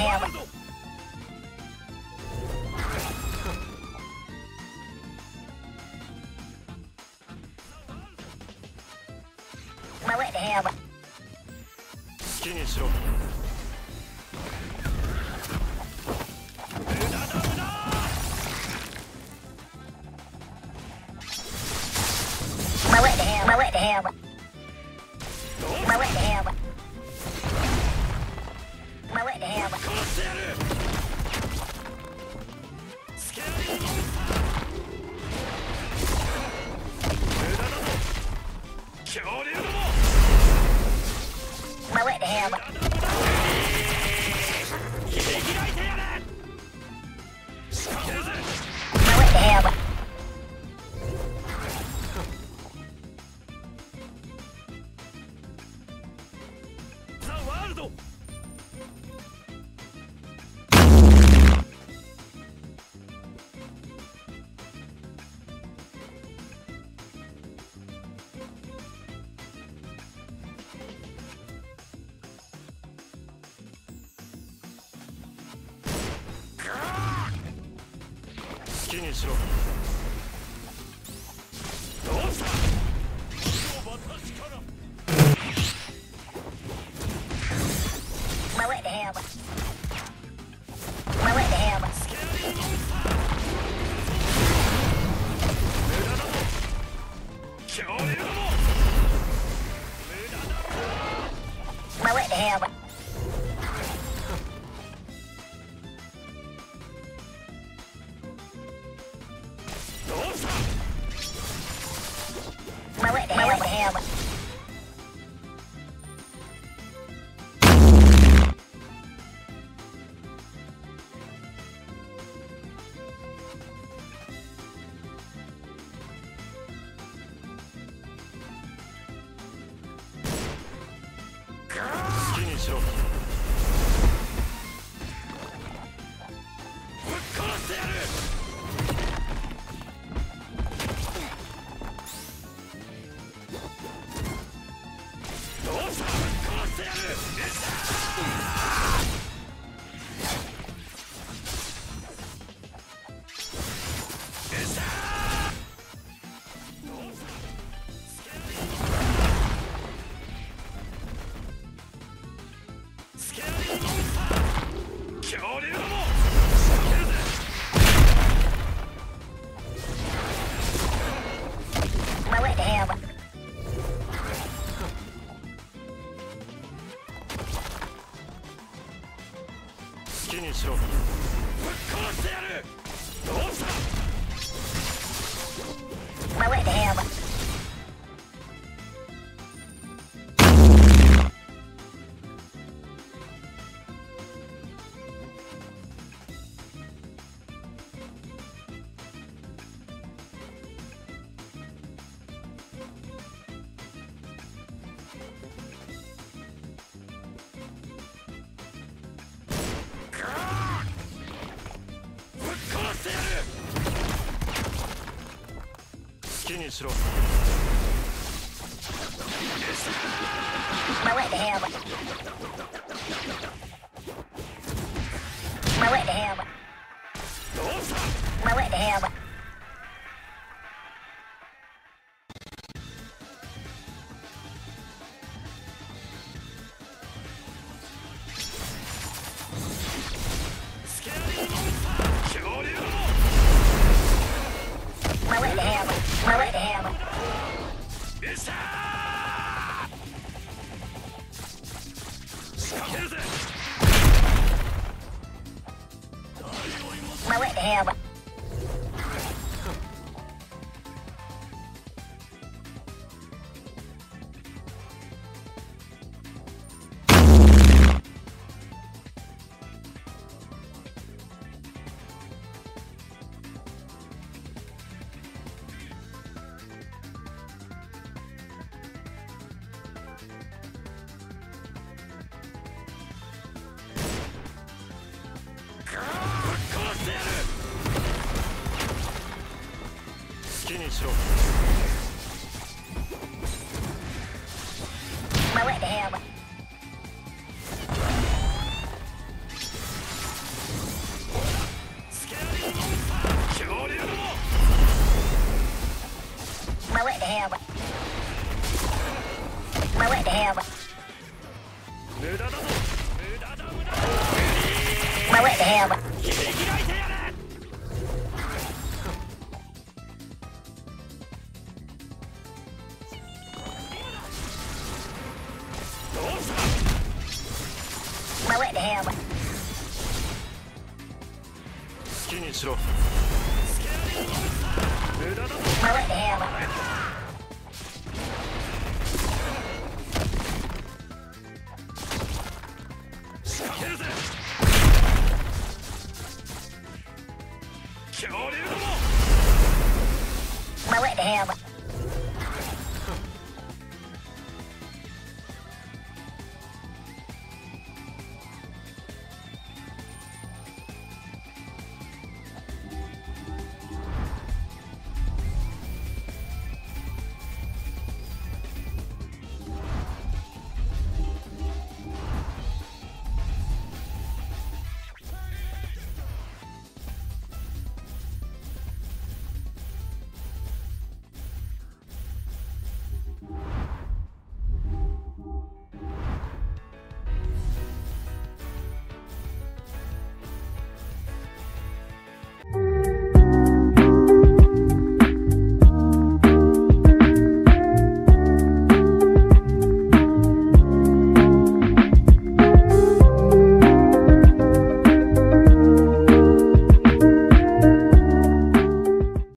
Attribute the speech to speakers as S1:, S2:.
S1: have. My
S2: way to have it.
S1: 好きにしろ。
S2: My way to hell, my way to hell, my way to hell.
S1: 恐竜ども
S2: My way to hell.
S1: 切り開いてやれ
S2: My way to hell.
S1: ザ・ワールドきにしろどうした私から
S2: My way to hell. My way to hell. My way to hell.
S1: children.
S2: Well, what the hell?
S1: にしろ
S2: My way to hell. My way to hell. my wet hair. きにしろ
S1: 無駄だぞ無駄だ無駄だしろ恐竜ども